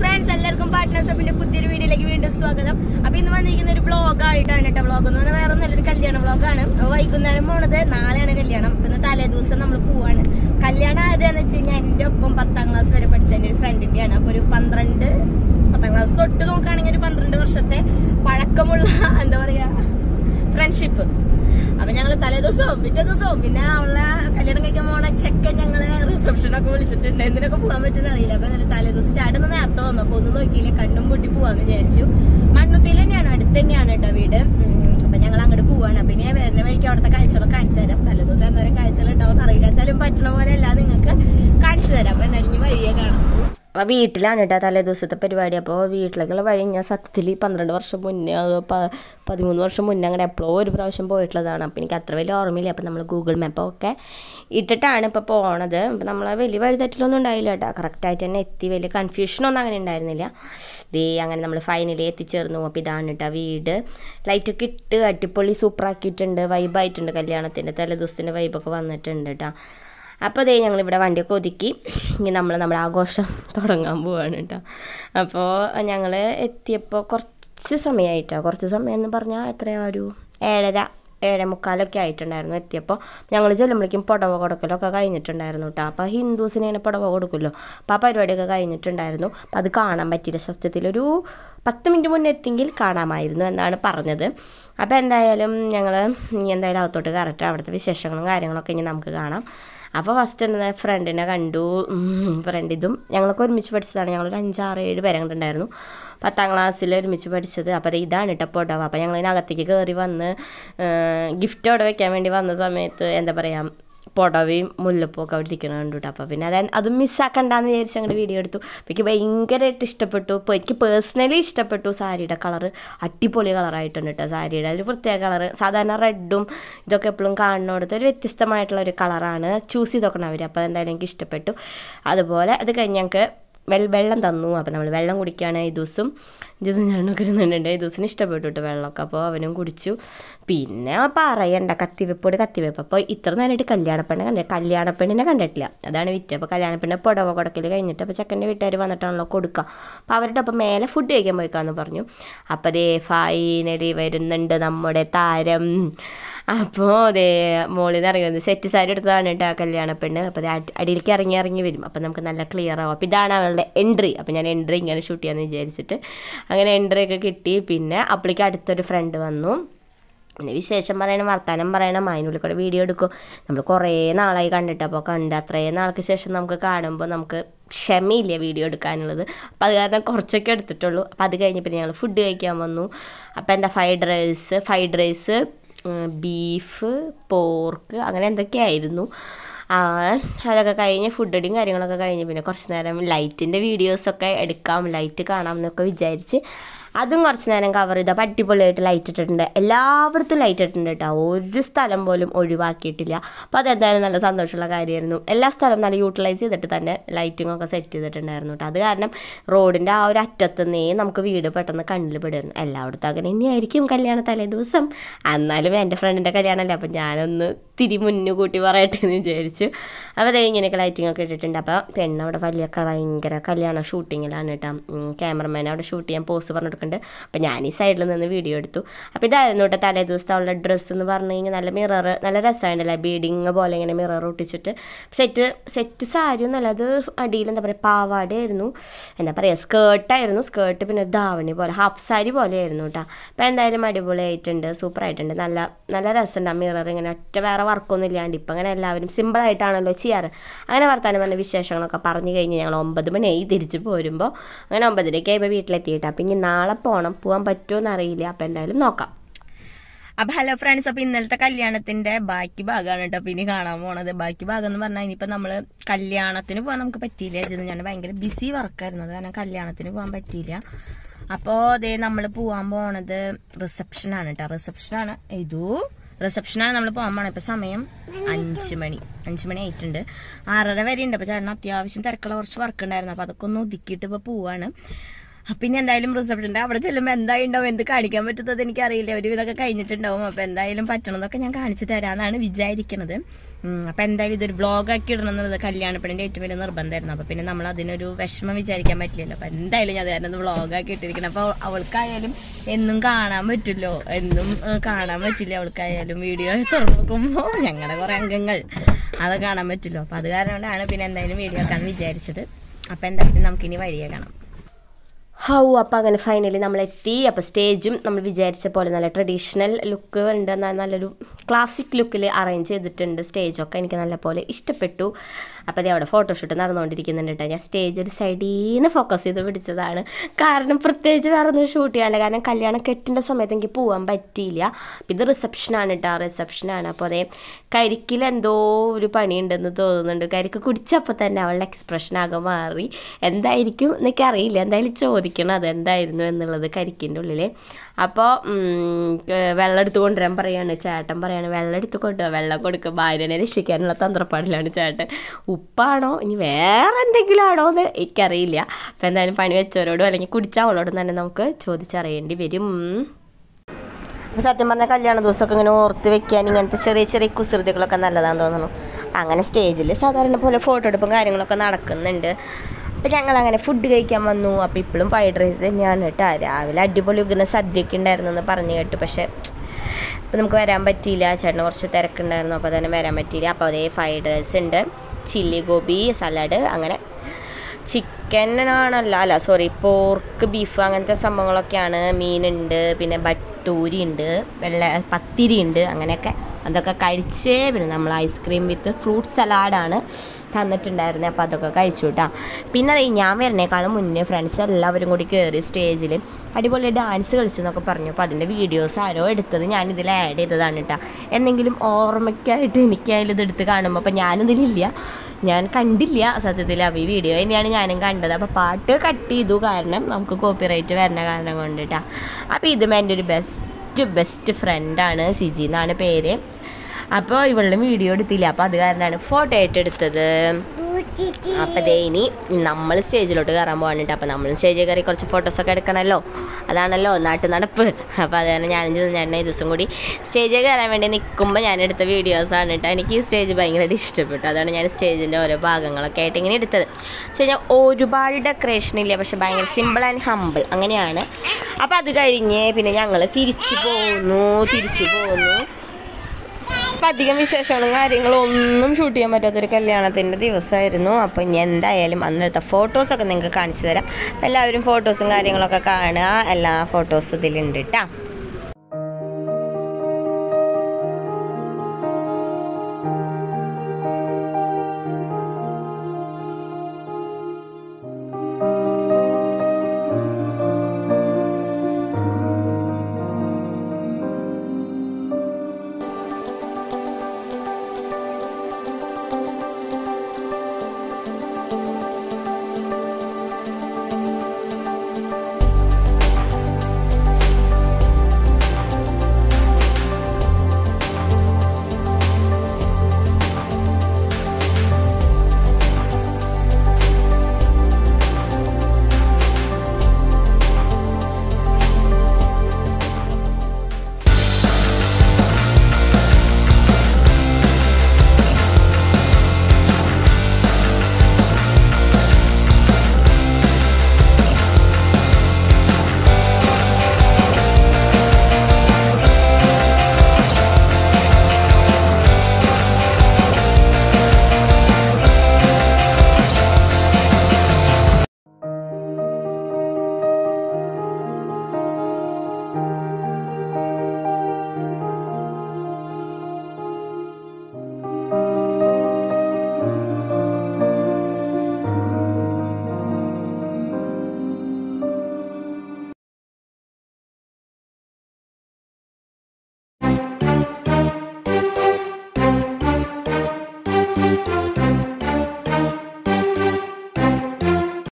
Friends എല്ലാവർക്കും partners അപ്പിന്റെ പുതിയൊരു വീഡിയോയിലേക്ക് വീണ്ടും സ്വാഗതം. അപ്പൊ ഇന്ന് വന്നിരിക്കുന്ന ഒരു ബ്ലോഗ് ആയിട്ടാണ് കേട്ടോ ബ്ലോഗ് എന്ന് പറഞ്ഞാൽ വേറെ നല്ലൊരു കല്യാണ ബ്ലോഗാണ് വൈകുന്നേരം പോണത് നാളെയാണ് കല്യാണം. പിന്നെ തലേ ദിവസം നമ്മൾ പോവാണ്. കല്യാണം ആരാന്ന് വെച്ച് കഴിഞ്ഞാൽ എന്റെ ഒപ്പം പത്താം ക്ലാസ് വരെ പഠിച്ച എന്റെ ഒരു ഫ്രണ്ടിന്റെയാണ് അപ്പൊ ഒരു പന്ത്രണ്ട് പത്താം ക്ലാസ് തൊട്ട് നോക്കുകയാണെങ്കിൽ ഒരു പന്ത്രണ്ട് വർഷത്തെ പഴക്കമുള്ള എന്താ പറയാ ഫ്രണ്ട്ഷിപ്പ് അപ്പൊ ഞങ്ങൾ തലേ ദിവസവും പിറ്റേ ദിവസവും പിന്നെ അവളെ കല്യാണം കഴിക്കാൻ പോണ ചെക്കൻ ഞങ്ങൾ റിസപ്ഷനൊക്കെ വിളിച്ചിട്ടുണ്ട്. എന്തിനൊക്കെ പോകാൻ പറ്റുന്ന അറിയില്ല. അപ്പൊ ഞങ്ങൾ തലേ ദിവസം ചാടുന്ന നേരത്തെ വന്നു അപ്പൊ ഒന്ന് നോക്കിയില്ല. കണ്ണും പൊട്ടി പോവാന്ന് വിചാരിച്ചു. മണ്ണുത്തിയിൽ തന്നെയാണ് അടുത്ത് തന്നെയാണ് കേട്ടോ വീട്. അപ്പൊ ഞങ്ങൾ അങ്ങോട്ട് പോവാണ്. അപ്പൊ ഇനി വരുന്ന വഴിക്ക് അവിടുത്തെ കാഴ്ചകളൊക്കെ കാണിച്ചു തരാം. തലേ ദിവസം എന്തോരം കാഴ്ചകൾ ഉണ്ടാവും അറിയില്ല. എന്തായാലും പറ്റണ പോലെ എല്ലാം നിങ്ങൾക്ക് കാണിച്ചു തരാം. അപ്പൊ എന്തായാലും വഴിയെ കാണാം. വീട്ടിലാണ് കേട്ടോ തലേ ദിവസത്തെ പരിപാടി. അപ്പോൾ വീട്ടിലേക്കുള്ള വഴി ഞാൻ സത്യത്തിൽ പന്ത്രണ്ട് വർഷം മുന്നേ പതിമൂന്ന് വർഷം മുന്നേ അങ്ങനെ എപ്പോഴോ ഒരു പ്രാവശ്യം പോയിട്ടുള്ളതാണ്. അപ്പോൾ എനിക്ക് അത്ര വലിയ ഓർമ്മയില്ല. അപ്പോൾ നമ്മൾ ഗൂഗിൾ മാപ്പൊക്കെ ഇട്ടിട്ടാണ് ഇപ്പോൾ പോണത്. അപ്പോൾ നമ്മൾ വലിയ വഴിതെറ്റിലൊന്നും ഉണ്ടായില്ല കേട്ടോ കറക്റ്റായിട്ട് തന്നെ എത്തി. വലിയ കൺഫ്യൂഷനൊന്നും അങ്ങനെ ഉണ്ടായിരുന്നില്ല. ദേ അങ്ങനെ നമ്മൾ ഫൈനലി എത്തിച്ചേർന്നു. അപ്പോൾ ഇതാണ് കേട്ടോ വീട്. ലൈറ്റൊക്കെ ഇട്ട് അടിപൊളി സൂപ്പറാക്കിയിട്ടുണ്ട് വൈബായിട്ടുണ്ട് കല്യാണത്തിന്റെ തലേ ദിവസത്തിന്റെ വൈബൊക്കെ വന്നിട്ടുണ്ട് കേട്ടോ അപ്പോൾ ദേ ഞങ്ങൾ ഇവിടെ വണ്ടിയൊക്കെ ഒതുക്കി. ഇനി നമ്മൾ നമ്മുടെ ആഘോഷം തുടങ്ങാൻ പോവാണ് കേട്ടോ അപ്പോൾ ഞങ്ങൾ എത്തിയപ്പോൾ കുറച്ച് സമയമായിട്ടോ കുറച്ച് സമയം എന്ന് പറഞ്ഞാൽ എത്രയാ ഒരു ഏഴര ഏഴേ മുക്കാലൊക്കെ ആയിട്ടുണ്ടായിരുന്നു എത്തിയപ്പോൾ ഞങ്ങൾ ചെല്ലുമ്പോഴേക്കും പുടവ കൊടുക്കലൊക്കെ കഴിഞ്ഞിട്ടുണ്ടായിരുന്നു കേട്ടോ അപ്പോൾ ഹിന്ദുസിന് ഇങ്ങനെ പുടവ കൊടുക്കുമല്ലോ അപ്പോൾ ആ പരിപാടിയൊക്കെ കഴിഞ്ഞിട്ടുണ്ടായിരുന്നു. അപ്പോൾ അത് കാണാൻ പറ്റിയില്ല. സത്യത്തിൽ ഒരു പത്ത് മിനിറ്റ് മുന്നേ എത്തിയെങ്കിൽ കാണാമായിരുന്നു എന്നാണ് പറഞ്ഞത്. അപ്പോൾ എന്തായാലും ഞങ്ങൾ ഇനി എന്തായാലും അകത്തോട്ട് കയറട്ടെ. അവിടുത്തെ വിശേഷങ്ങളും കാര്യങ്ങളൊക്കെ ഇനി നമുക്ക് കാണാം. അപ്പോൾ ഫസ്റ്റ് എന്താ ഫ്രണ്ടിനെ കണ്ടു. ഫ്രണ്ട് ഇതും. ഞങ്ങളൊക്കെ ഒരുമിച്ച് പഠിച്ചതാണ്. ഞങ്ങളൊരു അഞ്ചാറ് ഏഴ് പേരെ കണ്ടുണ്ടായിരുന്നു പത്താം ക്ലാസ്സിൽ ഒരുമിച്ച് പഠിച്ചത്. അപ്പോൾ ഇതാണ് കേട്ടോ പുടവ. അപ്പോൾ ഞങ്ങൾ ഇതിനകത്തേക്ക് കയറി വന്ന് ഗിഫ്റ്റ് അവിടെ വെക്കാൻ വേണ്ടി വന്ന സമയത്ത് എന്താ പറയുക പുടവയും മുല്ലപ്പൂക്കെ അവിടെ ഇരിക്കണം കണ്ടു കേട്ടോ അപ്പോൾ പിന്നെ അത് അത് മിസ്സാക്കണ്ടെന്ന് വിചാരിച്ച് അങ്ങോട്ട് വീഡിയോ എടുത്തു. എനിക്ക് ഭയങ്കരമായിട്ട് ഇഷ്ടപ്പെട്ടു. ഇപ്പോൾ എനിക്ക് പേഴ്സണലി ഇഷ്ടപ്പെട്ടു സാരിയുടെ കളർ അടിപൊളി കളറായിട്ടുണ്ട് കേട്ടോ സാരിയുടെ. ഒരു പ്രത്യേക കളർ സാധാരണ റെഡും ഇതൊക്കെ എപ്പോഴും കാണുന്നിടത്ത് ഒരു വ്യത്യസ്തമായിട്ടുള്ള ഒരു കളറാണ് ചൂസ് ചെയ്ത് നോക്കണം അവർ അപ്പോൾ എന്തായാലും എനിക്ക് ഇഷ്ടപ്പെട്ടു. അതുപോലെ അത് കഴിഞ്ഞ് ഞങ്ങൾക്ക് വെള്ളം തന്നു. അപ്പോൾ നമ്മൾ വെള്ളം കുടിക്കുകയാണ് ഇത് ഞാനൊക്കെ ഇരുന്നുണ്ട് ഈ ദിവസം ഇഷ്ടപ്പെട്ടു കേട്ടോ വെള്ളമൊക്കെ. അപ്പോൾ അവനും കുടിച്ചു. പിന്നെ പറയണ്ട. കത്തിവെപ്പോട് കത്തിവെപ്പ്. അപ്പോൾ ഇത്ര നേരമായിട്ട് കല്യാണപ്പെണ്ണെ കണ്ടില്ല കല്യാണപ്പെണ്ണിനെ കണ്ടിട്ടില്ല. അതാണ് വിറ്റ്. അപ്പോൾ കല്യാണപ്പെണ്ണെ പുടവ കൊടുക്കൽ കഴിഞ്ഞിട്ട് അപ്പോൾ ചെക്കന്റെ വീട്ടുകാർ വന്നിട്ടാണല്ലോ കൊടുക്കുക അപ്പോൾ അവരുടെ അപ്പം മേലെ ഫുഡ് കഴിക്കാൻ പോയിക്കാന്ന് പറഞ്ഞു. അപ്പോൾ ദേ ഫൈനലി വരുന്നുണ്ട് നമ്മുടെ താരം. അപ്പോൾ ദേ നിന്ന് ഇറങ്ങി സെറ്റ് സാരി എടുത്തതാണ് കേട്ടോ ആ കല്യാണ പെണ്ണ് അപ്പോൾ അടിയിലേക്ക് ഇറങ്ങി ഇറങ്ങി വരും. അപ്പോൾ നമുക്ക് നല്ല ക്ലിയർ ആവും. അപ്പോൾ ഇതാണ് അവളുടെ എൻട്രി അപ്പോൾ ഞാൻ എൻട്രി ഇങ്ങനെ ഷൂട്ട് ചെയ്യാമെന്ന് വിചാരിച്ചിട്ട് അങ്ങനെ എൻട്രി ഒക്കെ കിട്ടി. പിന്നെ അപ്പോഴേക്ക് അടുത്തൊരു ഫ്രണ്ട് വന്നു. പിന്നെ വിശേഷം പറയണം വർത്താനം പറയണം. അതിനുള്ളിൽ കൂടെ വീഡിയോ എടുക്കും. നമ്മൾ കുറേ നാളായി കണ്ടിട്ട്. അപ്പോൾ കണ്ട് അത്രയും നാൾക്ക് ശേഷം നമുക്ക് കാണുമ്പോൾ നമുക്ക് ക്ഷമയില്ല വീഡിയോ എടുക്കാനുള്ളത്. അപ്പോൾ അത് കാരണം കുറച്ചൊക്കെ എടുത്തിട്ടുള്ളൂ. അപ്പോൾ അത് കഴിഞ്ഞ് പിന്നെ ഞങ്ങൾ ഫുഡ് കഴിക്കാൻ വന്നു. അപ്പോൾ എന്താ fried rice fried rice beef pork അങ്ങനെ എന്തൊക്കെ ആയിരുന്നു അതൊക്കെ കഴിഞ്ഞ് ഫുഡ് അടിയും കാര്യങ്ങളൊക്കെ കഴിഞ്ഞ് പിന്നെ കുറച്ച് നേരം ലൈറ്റിന്റെ വീഡിയോസൊക്കെ എടുക്കാം ലൈറ്റ് കാണാം എന്നൊക്കെ വിചാരിച്ച് അതും കുറച്ച് നേരം കവർ ചെയ്ത്. അപ്പോൾ അടിപൊളിയായിട്ട് ലൈറ്റ് ഇട്ടിട്ടുണ്ട്. എല്ലായിടത്തും ലൈറ്റ് ഇട്ടിട്ടുണ്ട് കേട്ടോ ഒരു സ്ഥലം പോലും ഒഴിവാക്കിയിട്ടില്ല. അപ്പോൾ അതെന്തായാലും നല്ല സന്തോഷമുള്ള കാര്യമായിരുന്നു. എല്ലാ സ്ഥലവും നല്ല യൂട്ടിലൈസ് ചെയ്തിട്ട് തന്നെ ലൈറ്റിംഗ് ഒക്കെ സെറ്റ് ചെയ്തിട്ടുണ്ടായിരുന്നു കേട്ടോ അത് കാരണം റോഡിന്റെ ആ ഒരു അറ്റത്തുനിന്നേ നമുക്ക് വീട് പെട്ടെന്ന് കണ്ണിൽ പെടുമായിരുന്നു. എല്ലായിടത്തും അങ്ങനെ തന്നെയായിരിക്കും കല്യാണ തലേ ദിവസം. എന്നാലും എന്റെ ഫ്രണ്ടിന്റെ കല്യാണമല്ലേ? അപ്പം ഞാനൊന്ന് തിരി മുന്നു കൂട്ടി പറയട്ടെ എന്ന് വിചാരിച്ചു. അപ്പോൾ അതേ ഇങ്ങനെയൊക്കെ ലൈറ്റിംഗ് ഒക്കെ ഇട്ടിട്ടുണ്ട്. അപ്പോൾ പെണ്ണവിടെ വലിയൊക്കെ ഭയങ്കര കല്യാണ ഷൂട്ടിങ്ങിലാണ് കേട്ടോ ക്യാമറമാൻ അവിടെ ഷൂട്ട് ചെയ്യാൻ പോസ് പറഞ്ഞു കൊടുക്കുന്നുണ്ട് അപ്പോൾ ഞാൻ ഈ സൈഡിൽ നിന്ന് വീഡിയോ എടുത്തു. അപ്പോൾ ഇതായിരുന്നു കേട്ടോ തലേ ദിവസത്തെ അവളുടെ ഡ്രസ്സ് എന്ന് പറഞ്ഞു കഴിഞ്ഞാൽ നല്ല മിറർ നല്ല രസമുണ്ടല്ലേ ബീഡിങ് പോലെ ഇങ്ങനെ മിറർ ഒട്ടിച്ചിട്ട്. സെറ്റ് സെറ്റ് സാരി ഒന്നല്ല അത് അടിയിൽ എന്താ പറയുക പാവാടയായിരുന്നു എന്താ പറയുക സ്കേർട്ടായിരുന്നു സ്കേർട്ട് പിന്നെ ധാവണി പോലെ ഹാഫ് സാരി പോലെയായിരുന്നു കേട്ടോ. അപ്പോൾ എന്തായാലും അടിപൊളിയായിട്ടുണ്ട് സൂപ്പറായിട്ടുണ്ട് നല്ല നല്ല രസമുണ്ട് ആ മിറർ ഇങ്ങനെ. ഒറ്റ വേറെ വർക്കൊന്നും ഇല്ലാണ്ട്. ഇപ്പം അങ്ങനെ എല്ലാവരും സിമ്പിളായിട്ടാണല്ലോ ചെയ്യാറ്. അങ്ങനെ വർത്താനം പറഞ്ഞ വിശേഷങ്ങളൊക്കെ പറഞ്ഞു കഴിഞ്ഞ് ഞങ്ങൾ ഒമ്പത് മണിയായി തിരിച്ച് പോരുമ്പോൾ അങ്ങനെ ഒമ്പതരയ്ക്ക് ആയപ്പോൾ വീട്ടിലെത്തിയിട്ടാണ് അപ്പം ഇനി നാളെ പോകണം പോകാൻ പറ്റുമോ എന്നറിയില്ല അപ്പം എന്തായാലും നോക്കാം. അപ്പൊ ഹലോ ഫ്രണ്ട്സ് അപ്പൊ ഇന്നലത്തെ കല്യാണത്തിന്റെ ബാക്കി ഭാഗമാണ് കേട്ടോ. അപ്പൊ ഇനി കാണാൻ പോണത്. ബാക്കി ഭാഗം എന്ന് പറഞ്ഞാൽ ഇനിയിപ്പോ നമ്മൾ കല്യാണത്തിന് പോകാൻ നമുക്ക് പറ്റിയില്ല ഞാൻ ഭയങ്കര ബിസി വർക്കായിരുന്നത് കാരണം കല്യാണത്തിന് പോകാൻ പറ്റിയില്ല. അപ്പോ ദേ നമ്മൾ പോവാൻ പോണത് റിസപ്ഷനാണ് കേട്ടോ. റിസപ്ഷനാണ് ഇതു റിസപ്ഷനാണ് നമ്മൾ പോകാൻ പോണത്. ഇപ്പൊ സമയം അഞ്ച് മണി. അഞ്ച് മണി ആയിട്ടുണ്ട്. ആറര വരെ ഉണ്ട്. അപ്പൊ ചേട്ടന് അത്യാവശ്യം തിരക്കുള്ള കുറച്ച് വർക്ക് ഉണ്ടായിരുന്നു. അപ്പൊ അതൊക്കെ ഒന്ന് ഒതുക്കിയിട്ട് ഇപ്പൊ പോവാണ്. പിന്നെ എന്തായാലും റിസപ്ഷന്റെ അവിടെ ചെല്ലുമ്പോൾ എന്തായി ഉണ്ടാവും? എന്ത് കാണിക്കാൻ പറ്റുന്നത് എനിക്കറിയില്ല. ഒരു ഇതൊക്കെ കഴിഞ്ഞിട്ടുണ്ടാവും. അപ്പൊ എന്തായാലും പറ്റണതൊക്കെ ഞാൻ കാണിച്ചു തരാന്നാണ് വിചാരിക്കുന്നത് അപ്പൊ എന്തായാലും ഇതൊരു വ്ളോഗാക്കി ഇടണം എന്നുള്ളത് കല്യാണ പെണ്ണിന്റെ ഏറ്റവും വലിയ നിർബന്ധമായിരുന്നു. അപ്പൊ പിന്നെ നമ്മൾ അതിനൊരു വിഷമം വിചാരിക്കാൻ പറ്റില്ലല്ലോ. അപ്പൊ എന്തായാലും ഞാൻ കാരണം വ്ളോഗാക്കി ഇട്ടിരിക്കണം. അപ്പൊ അവൾക്കായാലും എന്നും കാണാൻ പറ്റില്ലോ. എന്നും കാണാൻ പറ്റില്ല അവൾക്കായാലും? വീഡിയോ തുറന്നു നോക്കുമ്പോ ഞങ്ങളുടെ കുറെ അംഗങ്ങൾ അത് കാണാൻ പറ്റില്ലോ. അപ്പൊ അത് കാരണം കൊണ്ടാണ് പിന്നെ എന്തായാലും വീഡിയോ ആക്കാന്ന് വിചാരിച്ചത്. അപ്പൊ എന്തായാലും നമുക്കിനി വഴിയെ കാണാം. ഹൗ അപ്പം അങ്ങനെ ഫൈനലി നമ്മളെത്തി. അപ്പോൾ സ്റ്റേജും നമ്മൾ വിചാരിച്ച പോലെ നല്ല ട്രഡീഷണൽ ലുക്ക് ഉണ്ട് നല്ലൊരു ക്ലാസിക് ലുക്കിൽ അറേഞ്ച് ചെയ്തിട്ടുണ്ട് സ്റ്റേജൊക്കെ എനിക്ക് നല്ലപോലെ ഇഷ്ടപ്പെട്ടു. അപ്പോൾ അതേ അവിടെ ഫോട്ടോഷൂട്ട് നടന്നുകൊണ്ടിരിക്കുന്നുണ്ട് കേട്ടോ ഞാൻ സ്റ്റേജ് ഒരു സൈഡിൽ നിന്ന് ഫോക്കസ് ചെയ്ത് പിടിച്ചതാണ്. കാരണം പ്രത്യേകിച്ച് വേറെ ഒന്നും ഷൂട്ട് ചെയ്യാനില്ല. കാരണം കല്യാണം കെട്ടേണ്ട സമയത്ത് എനിക്ക് പോകാൻ പറ്റിയില്ല. ഇത് റിസപ്ഷനാണ് കേട്ടോ റിസപ്ഷനാണ് അപ്പോൾ അതേ കരിക്കിൽ എന്തോ ഒരു പണിയുണ്ടെന്ന് തോന്നുന്നുണ്ട്. കരിക്ക് കുടിച്ചപ്പോൾ തന്നെ അവളുടെ എക്സ്പ്രഷൻ ആകെ മാറി. എന്തായിരിക്കും എന്നൊക്കെ അറിയില്ല. എന്തായാലും ചോദിക്കണം അത് എന്തായിരുന്നു എന്നുള്ളത് കരിക്കിന്റെ ഉള്ളിൽ അപ്പോൾ വെള്ളം എടുത്തു കൊണ്ടുവരാൻ പറയാണ് ചേട്ടൻ പറയാണ് വെള്ളം എടുത്ത് കൊണ്ടുവാ വെള്ളം കൊടുക്കുക ഭാര്യനെ രക്ഷിക്കാനുള്ള തന്ത്രപ്പാടിലാണ് ചേട്ടൻ. ഉപ്പാണോ? ഇനി വേറെ എന്തെങ്കിലും ആണോ എന്ന് എനിക്കറിയില്ല. അപ്പം എന്തായാലും പണി വെച്ചവരോടും അല്ലെങ്കിൽ കുടിച്ച തന്നെ നമുക്ക് ചോദിച്ചറിയേണ്ടി വരും. അപ്പം സത്യം പറഞ്ഞ കല്യാണ ദിവസമൊക്കെ ഇങ്ങനെ ഓർത്ത് വെക്കാൻ ഇങ്ങനത്തെ ചെറിയ ചെറിയ കുസൃതികളൊക്കെ നല്ലതാണെന്ന് തോന്നുന്നു. അങ്ങനെ സ്റ്റേജിൽ സാധാരണ പോലെ ഫോട്ടോ എടുപ്പും കാര്യങ്ങളൊക്കെ നടക്കുന്നുണ്ട്. അപ്പം ഞങ്ങൾ അങ്ങനെ ഫുഡ് കഴിക്കാൻ വന്നു. അപ്പോൾ ഇപ്പോഴും ഫ്രൈഡ് റൈസ് തന്നെയാണ് കേട്ടോ രാവിലെ അടിപൊളി ഉഗ്രന സദ്യയൊക്കെ ഉണ്ടായിരുന്നു എന്ന് പറഞ്ഞു കേട്ടു. പക്ഷേ അപ്പം നമുക്ക് വരാൻ പറ്റിയില്ല. ചേട്ടന് കുറച്ച് തിരക്കുണ്ടായിരുന്നു. അപ്പോൾ തന്നെ വരാൻ പറ്റിയില്ല. അപ്പോൾ അതേ ഫ്രൈഡ് റൈസ് ഉണ്ട്. ചില്ലി ഗോബി സലാഡ് അങ്ങനെ ചിക്കൻ ആണല്ലോ അല്ല സോറി പോർക്ക് ബീഫ് അങ്ങനത്തെ സംഭവങ്ങളൊക്കെയാണ്. മീനുണ്ട് പിന്നെ ബട്ടൂരി ഉണ്ട് വെള്ള പത്തിരി ഉണ്ട് അങ്ങനെയൊക്കെ. അതൊക്കെ കഴിച്ചേ പിന്നെ നമ്മൾ ഐസ്ക്രീം വിത്ത് ഫ്രൂട്ട് സലാഡാണ് തന്നിട്ടുണ്ടായിരുന്നത് അപ്പോൾ അതൊക്കെ കഴിച്ചു കേട്ടോ പിന്നെ ദേ ഞാൻ വരുന്നേക്കാളും മുന്നേ ഫ്രണ്ട്സ് എല്ലാവരും കൂടി കയറി സ്റ്റേജിൽ അടിപൊളി ഡാൻസ് കളിച്ചു എന്നൊക്കെ പറഞ്ഞു. അപ്പോൾ അതിന്റെ വീഡിയോസ് ആരോ എടുത്തത് ഞാനിതിൽ ആഡ് ചെയ്തതാണ് കേട്ടോ എന്തെങ്കിലും ഓർമ്മയ്ക്കായിട്ട് എനിക്കായാലും ഇത് എടുത്ത് കാണുമ്പോൾ അപ്പോൾ ഞാനിതിലില്ല. ഞാൻ കണ്ടില്ല സത്യത്തിൽ അവ ഈ വീഡിയോ തന്നെയാണ് ഞാനും കണ്ടത്. അപ്പോൾ പാട്ട് കട്ട് ചെയ്തു. കാരണം നമുക്ക് കോപ്പിറൈറ്റ് വരുന്ന കാരണം കൊണ്ടിട്ടാ അപ്പോൾ ഇതും എന്റെ ഒരു ബെസ്റ്റ് ബെസ്റ്റ് ഫ്രണ്ടാണ് സിജി എന്നാണ് പേര്. അപ്പോൾ ഇവളുടെ വീഡിയോ എടുത്തില്ല. അപ്പോൾ അത് കാരണമാണ് ഫോട്ടോ ആയിട്ട് അപ്പോൾ ദേ ഇനി നമ്മൾ സ്റ്റേജിലോട്ട് കയറാൻ പോകാനിട്ട് അപ്പോൾ നമ്മൾ സ്റ്റേജിൽ കയറി കുറച്ച് ഫോട്ടോസൊക്കെ എടുക്കണമല്ലോ അതാണല്ലോ നാട്ടു നടപ്പ്. അപ്പോൾ അത് കാരണം ഞാനും ഞാൻ ഈ ദിവസം കൂടി സ്റ്റേജിൽ കയറാൻ വേണ്ടി നിൽക്കുമ്പോൾ ഞാൻ എടുത്ത വീഡിയോസാണ് കേട്ടോ. എനിക്ക് ഈ സ്റ്റേജ് ഭയങ്കരമായിട്ട് ഇഷ്ടപ്പെട്ടു. അതാണ് ഞാൻ സ്റ്റേജിന്റെ ഓരോ ഭാഗങ്ങളൊക്കെ ആയിട്ട് ഇങ്ങനെ എടുത്തത്. പക്ഷേ കഴിഞ്ഞാൽ ഒരുപാട് ഡെക്കറേഷൻ ഇല്ല. പക്ഷെ ഭയങ്കര സിമ്പിൾ ആൻഡ് ഹമ്പിൾ അങ്ങനെയാണ്. അപ്പോൾ അത് കഴിഞ്ഞ് പിന്നെ ഞങ്ങൾ തിരിച്ചു പോന്നു. തിരിച്ചു പോന്നു. അപ്പം അധികം വിശേഷങ്ങളും കാര്യങ്ങളും ഒന്നും ഷൂട്ട് ചെയ്യാൻ പറ്റാത്ത ഒരു കല്യാണത്തിന്റെ ദിവസമായിരുന്നു. അപ്പോൾ ഇനി എന്തായാലും അന്നെടുത്ത ഫോട്ടോസൊക്കെ നിങ്ങൾക്ക് കാണിച്ചു തരാം. എല്ലാവരും ഫോട്ടോസും കാര്യങ്ങളൊക്കെ കാണുക. എല്ലാ ഫോട്ടോസും ഇതിലുണ്ട് കേട്ടോ